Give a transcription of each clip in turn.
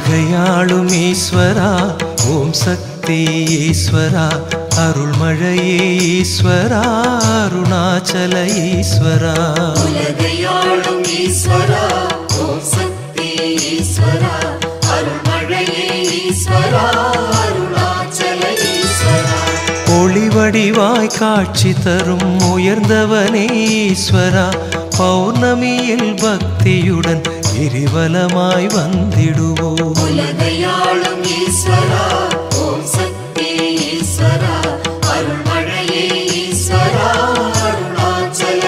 உலகையாளும் ஈஸ்வரா ஓம் சக்தி ஈஸ்வரா அருள்மழையே ஈஸ்வரா அருணாச்சல ஈஸ்வரா. உலகையாளும் ஈஸ்வரா ஓம் சக்தி ஈஸ்வரா அருள்மழையே ஈஸ்வரா அருணாச்சல ஈஸ்வரா. ஒளிவடிவாய் காட்சி தரும் உயர்ந்தவனே ஈஸ்வரா பௌர்ணமியில் பக்தியுடன் கிரிவலமாய் வந்திடுவோம். உலகையாளும் ஈஸ்வரா ஓம் சக்தி ஈஸ்வரா அருள்மழையே ஈஸ்வரா அருணாச்சல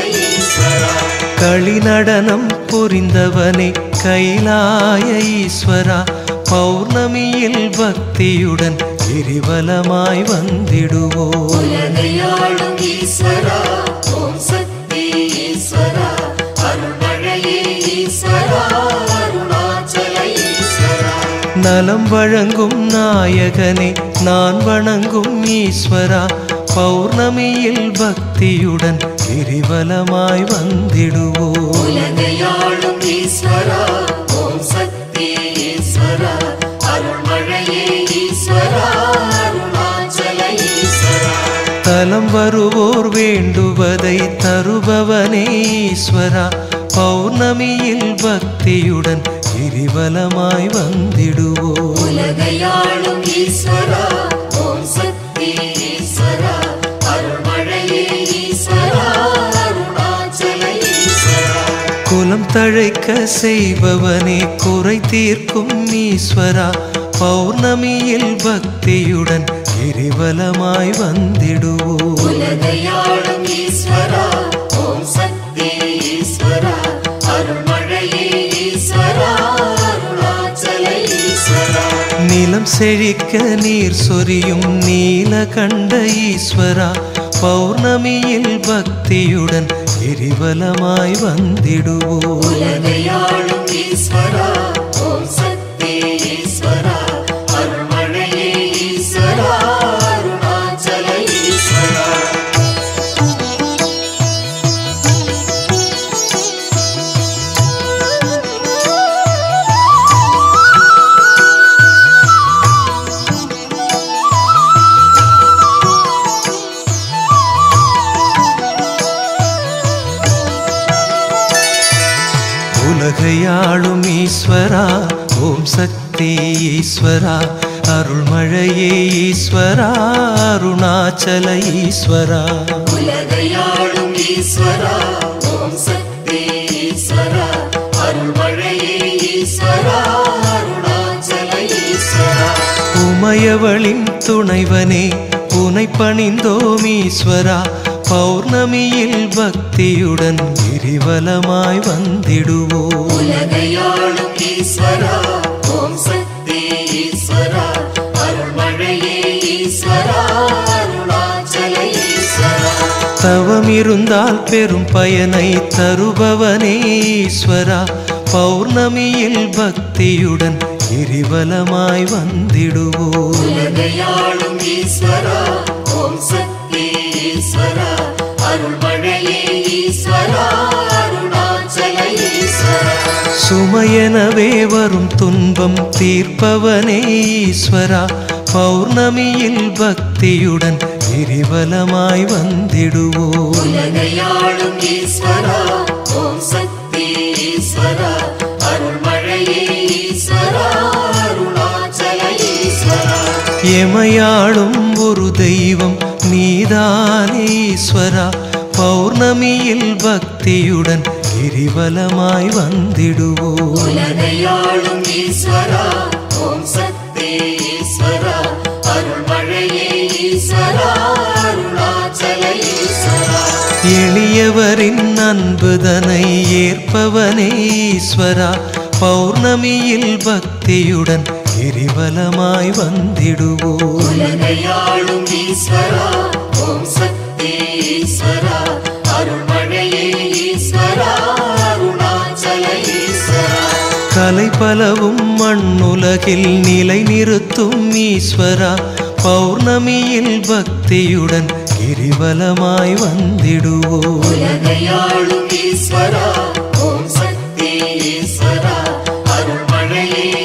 புரிந்தவனே கைலாய ஈஸ்வரா பௌர்ணமியில் பக்தியுடன் கிரிவலமாய் வந்திடுவோம். உலகையாளும் ஈஸ்வரா ஓம் சக்தி நலம் வழங்கும் நாயகனே நான் வணங்கும் ஈஸ்வரா. பௌர்ணமியில் பக்தியுடன் கிரிவலமாய் வந்திடுவோம் தலம் வருவோர் வேண்டுவதை தருபவனே ஈஸ்வரா. பௌர்ணமியில் பக்தியுடன் கிரிவலமாய் வந்திடுவோம். உலகையாளும் ஈஸ்வரா ஓம் சக்தி ஈஸ்வரா அருள்மழையே ஈஸ்வரா குலம் தழைக்க செய்பவனே குறை தீர்க்கும் ஈஸ்வரா. பௌர்ணமியில் பக்தியுடன் கிரிவலமாய் வந்திடுவோம். நீலம் செழிக்க நீர் சொரியும் நீல கண்ட ஈஸ்வரா பௌர்ணமியில் பக்தியுடன் எரிவலமாய் வந்திடுவோம். உலகையாளும் ஈஸ்வரா ஓம் சக்தி ஈஸ்வரா அருள்மழையே ஈஸ்வரா அருணாச்சல ஈஸ்வரா. உலகையாளும் ஈஸ்வரா ஓம் சக்தி ஈஸ்வரா அருள்மழையே ஈஸ்வரா உமையவளின் துணைவனே உனை பணிந்தோம் ஈஸ்வரா பௌர்ணமியில் பக்தியுடன் கிரிவலமாய் வந்திடுவோம். உலகையாளும் ஈஸ்வரா ஓம் சக்தி ஈஸ்வரா அருள்மழையே ஈஸ்வரா அருணாச்சல ஈஸ்வரா. தவம் இருந்தால் பெரும் பயனை தருபவனே ஈஸ்வரா. பௌர்ணமியில் பக்தியுடன் கிரிவலமாய் வந்திடுவோம். உலகையாளும் ஈஸ்வரா ஓம் சக்தி ஈஸ்வரா. சுமையெனவே வரும் துன்பம் தீர்ப்பவனே ஈஸ்வரா. பௌர்ணமியில் பக்தியுடன் கிரிவலமாய் வந்திடுவோம். எமையாளும் ஒரு தெய்வம் பக்தியுடன் கிரிவலமாய் வந்திடுவோம். உலகையாளும் ஈஸ்வரா ஓம் சக்தி ஈஸ்வரா அருள்மழையே ஈஸ்வரா அருணாச்சல ஈஸ்வரா. எளியவரின் அன்புதனை ஏற்பவனே ஈஸ்வரா பௌர்ணமியில் பக்தியுடன் கிரிவலமாய் வந்திடுவோம். உலகையாளும் ஈஸ்வரா ஓம் சக்தி ஈஸ்வரா அருள்மழையே ஈஸ்வரா அருணாச்சல ஈஸ்வரா. கலை பலவும் மண்ணுலகில் நிலை நிறுத்தும் ஈஸ்வரா. பௌர்ணமியில் பக்தியுடன் கிரிவலமாய் வந்திடுவோம். உலகையாளும் ஈஸ்வரா ஓம் சக்தி ஈஸ்வரா அருள்மழையே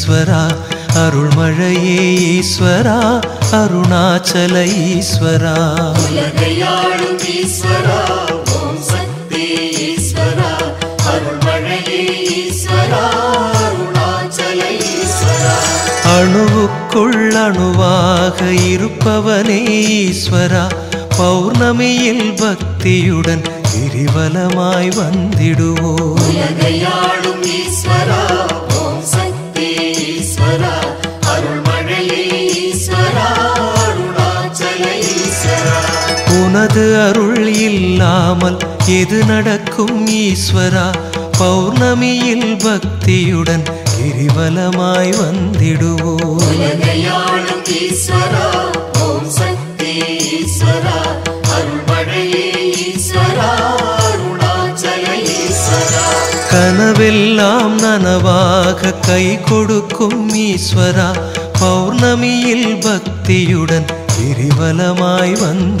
ஈஸ்வரா அருள்மழையே ஈஸ்வரா அருணாச்சல ஈஸ்வரா. உலகையாளும் ஈஸ்வரா ஓம் சக்தி ஈஸ்வரா அருள்மழையே ஈஸ்வரா அருணாச்சல ஈஸ்வரா. அணுவுக்குள் அணுவாக இருப்பவனே ஈஸ்வரா. பௌர்ணமியில் பக்தியுடன் கிரிவலமாய் வந்திடுவோம். ஈஸ்வரா ஈஸ்வரா அருள்மழையே ஈஸ்வரா அருணாச்சல ஈஸ்வரா. உனது அருள் இல்லாமல் எது நடக்கும் ஈஸ்வரா? பௌர்ணமியில் பக்தியுடன் கிரிவலமாய் வந்திடுவோம். ஈஸ்வரா ஓம் சக்தி ஈஸ்வரா. கனவெல்லாம் நனவாக கை கொடுக்கும் ஈஸ்வரா பௌர்ணமியில் பக்தியுடன் கிரிவலமாய் ஈஸ்வரா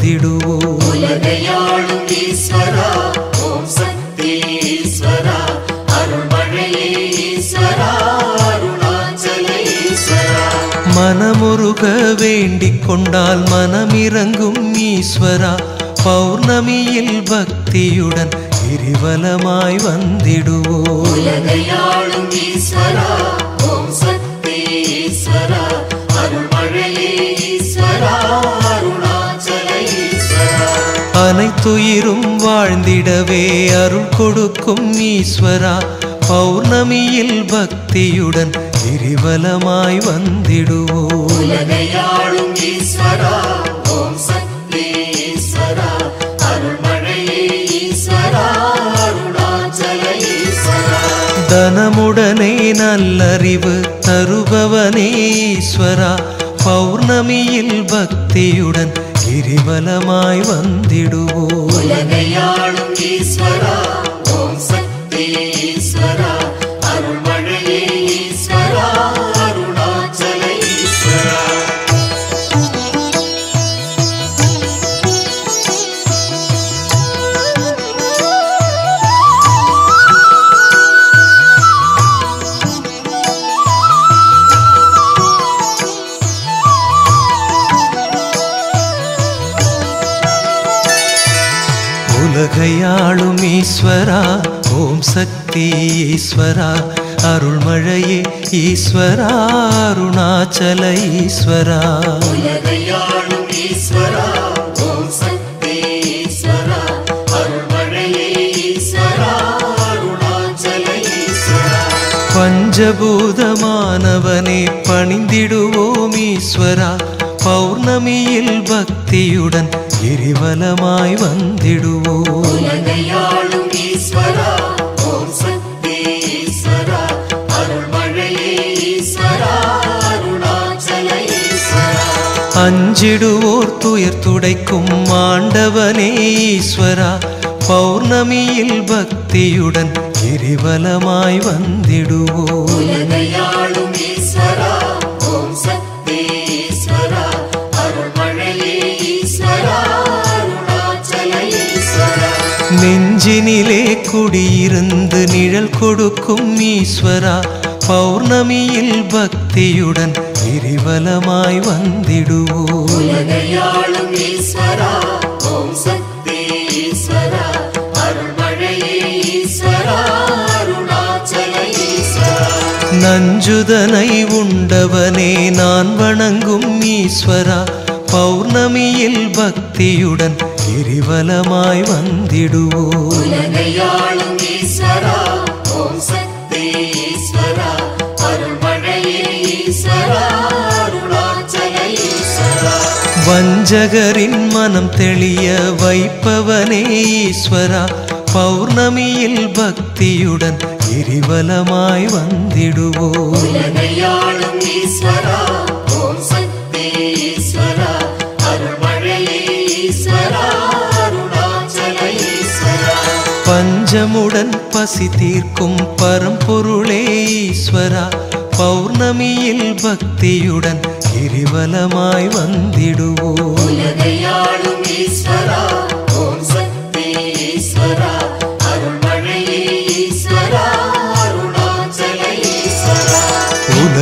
மனமுருக வேண்டிக் கொண்டால் மனமிறங்கும் ஈஸ்வரா பௌர்ணமியில் பக்தியுடன் கிரிவலமாய் வந்திடுவோம் உலகையாளும் ஈஸ்வரா ஓம் சக்தி ஈஸ்வரா அருள்மழையே ஈஸ்வரா அருணாச்சல ஈஸ்வரா அனைத்துயிரும் வாழ்ந்திடவே அருள் கொடுக்கும் ஈஸ்வரா பௌர்ணமியில் பக்தியுடன் கிரிவலமாய் வந்திடுவோம் உலகையாளும் ஈஸ்வரா தனமுடனே நல்லறிவு தருபவனே ஈஸ்வரா பௌர்ணமியில் பக்தியுடன் கிரிவலமாய் வந்திடுவோம். உலகையாளும் ஈஸ்வரா ஓம் சக்தி ஈஸ்வரா அருள்மழையே ஈஸ்வரா அருணாச்சல ஈஸ்வரா. உலகையாளும் ஈஸ்வரா ஓம் சக்தி ஈஸ்வரா அருள்மழையே ஈஸ்வரா அருணாச்சல ஈஸ்வரா. பஞ்சபூதமானவனே பணிந்திடுவோம் ஈஸ்வரா பௌர்ணமியில் பக்தியுடன் கிரிவலமாய் வந்திடுவோம் அஞ்சிடுவோர் துயர் துடைக்கும் ஆண்டவனே ஈஸ்வரா. பௌர்ணமியில் பக்தியுடன் கிரிவலமாய் வந்திடுவோம் நெஞ்சினிலே குடியிருந்து நிழல் கொடுக்கும் ஈஸ்வரா பௌர்ணமியில் பக்தியுடன் கிரிவலமாய் வந்திடுவோம். ஈஸ்வரா ஓம் சக்தி அருள்மழையே ஈஸ்வரா. நஞ்சுதனை உண்டவனே நான் வணங்கும் ஈஸ்வரா பௌர்ணமியில் பக்தியுடன் கிரிவலமாய் வந்திடுவோம். வஞ்சகரின் மனம் தெளிய வைப்பவனே ஈஸ்வரா பௌர்ணமியில் பக்தியுடன் கிரிவலமாய் வந்திடுவோம். ஈஸ்வரா ஓம் சக்தி ஈஸ்வரா பஞ்சமுடன் பசி தீர்க்கும் பரம்பொருளே ஈஸ்வரா. பௌர்ணமியில் பக்தியுடன் கிரிவலமாய் வந்திடுவோம். ஈஸ்வரா ஓம் சக்தி ஈஸ்வரா.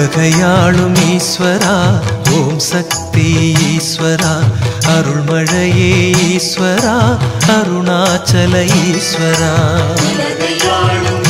உலகையாளும் ஈஸ்வரா. ஓம் சக்தி ஈஸ்வரா. அருள்மழையே ஈஸ்வரா. அருணாச்சல ஈஸ்வரா. உலகையாளும்